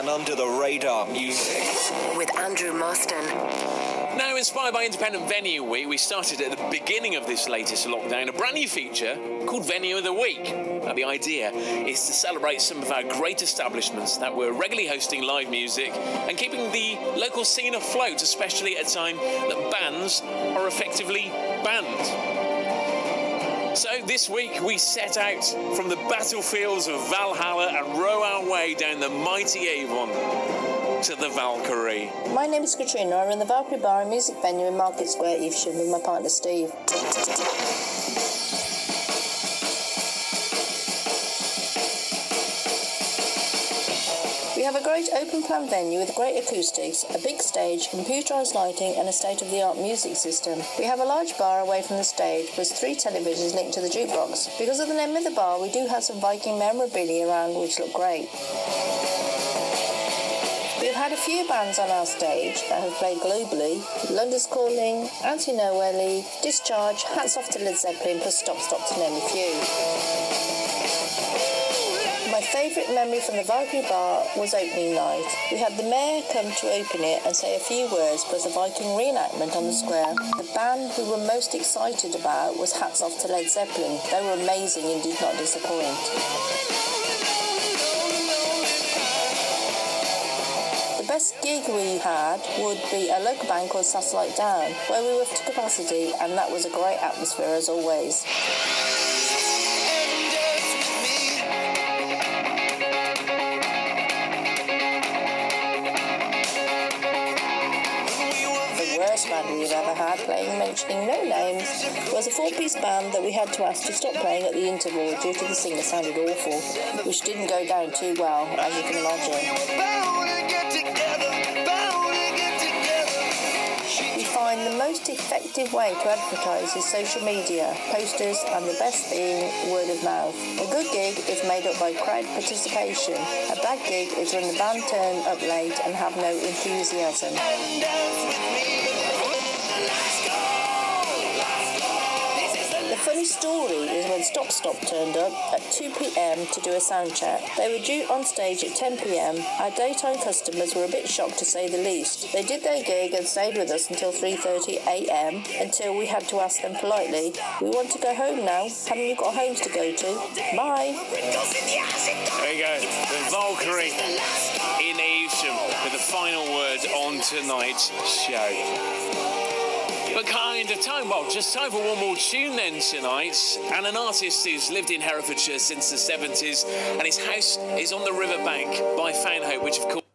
and under the radar music. With Andrew Marston. Now, inspired by Independent Venue Week, we started at the beginning of this latest lockdown a brand new feature called Venue of the Week. Now, the idea is to celebrate some of our great establishments that were regularly hosting live music and keeping the local scene afloat, especially at a time that bands are effectively banned. So this week we set out from the battlefields of Valhalla and row our way down the mighty Avon to the Valkyrie. My name is Katrina. I run the Valkyrie Bar and Music Venue in Market Square, Evesham, with my partner Steve. Great open plan venue with great acoustics, a big stage, computerized lighting, and a state of the art music system. We have a large bar away from the stage with three televisions linked to the jukebox. Because of the name of the bar, we do have some Viking memorabilia around which look great. We've had a few bands on our stage that have played globally London's Calling, Anti Nowhere League, Discharge, Hats Off to Led Zeppelin, plus Stop Stop to name a few. My favourite memory from the Viking Bar was opening night. We had the mayor come to open it and say a few words plus a Viking reenactment on the square. The band we were most excited about was Hats Off to Led Zeppelin. They were amazing and did not disappoint. The best gig we had would be a local band called Satellite Down, where we were to capacity, and that was a great atmosphere as always. Worst band we've ever had playing mentioning no names was a four-piece band that we had to ask to stop playing at the interval due to the singer sounded awful, which didn't go down too well, as you can imagine. Find the most effective way to advertise is social media, posters, and the best being word of mouth. A good gig is made up by crowd participation. A bad gig is when the band turn up late and have no enthusiasm. Funny story is when Stop Stop turned up at 2 pm to do a sound check. They were due on stage at 10 pm. Our daytime customers were a bit shocked to say the least. They did their gig and stayed with us until 3:30 am until we had to ask them politely, "We want to go home now. Haven't you got homes to go to? Bye." There you go, the Valkyrie in Evesham with the final word on tonight's show. But kind of time, well, just time for one more tune then tonight. And an artist who's lived in Herefordshire since the 70s, and his house is on the riverbank by Fownhope, which of course.